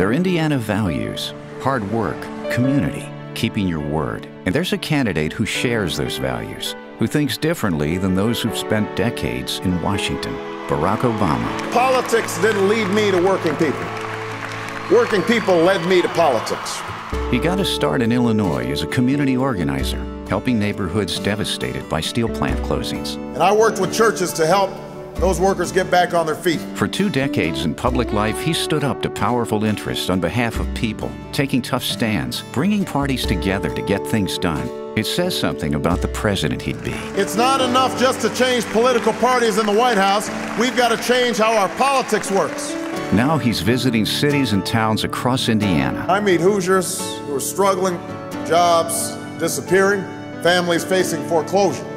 They're Indiana values hard work, community, keeping your word. And there's a candidate who shares those values, who thinks differently than those who've spent decades in Washington Barack Obama. Politics didn't lead me to working people, working people led me to politics. He got a start in Illinois as a community organizer, helping neighborhoods devastated by steel plant closings. And I worked with churches to help those workers get back on their feet. For two decades in public life, he stood up to powerful interests on behalf of people, taking tough stands, bringing parties together to get things done. It says something about the president he'd be. It's not enough just to change political parties in the White House. We've got to change how our politics works. Now he's visiting cities and towns across Indiana. I meet Hoosiers who are struggling, jobs disappearing, families facing foreclosure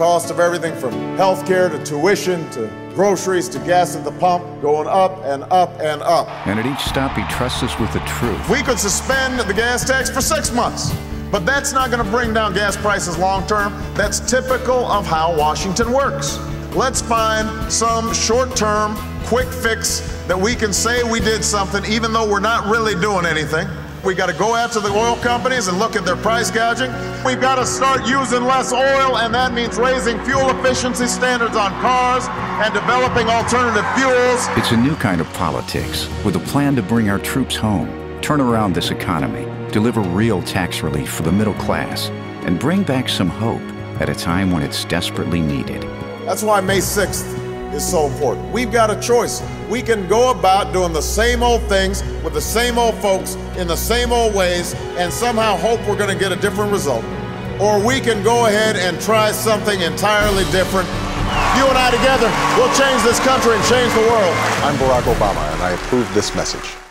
cost of everything from health care to tuition to groceries to gas at the pump going up and up and up. And at each stop, he trusts us with the truth. We could suspend the gas tax for six months, but that's not going to bring down gas prices long term. That's typical of how Washington works. Let's find some short term, quick fix that we can say we did something even though we're not really doing anything. We got to go after the oil companies and look at their price gouging. We've got to start using less oil, and that means raising fuel efficiency standards on cars and developing alternative fuels. It's a new kind of politics with a plan to bring our troops home, turn around this economy, deliver real tax relief for the middle class, and bring back some hope at a time when it's desperately needed. That's why May 6th is so important. We've got a choice. We can go about doing the same old things with the same old folks in the same old ways and somehow hope we're going to get a different result. Or we can go ahead and try something entirely different. You and I together will change this country and change the world. I'm Barack Obama, and I approve this message.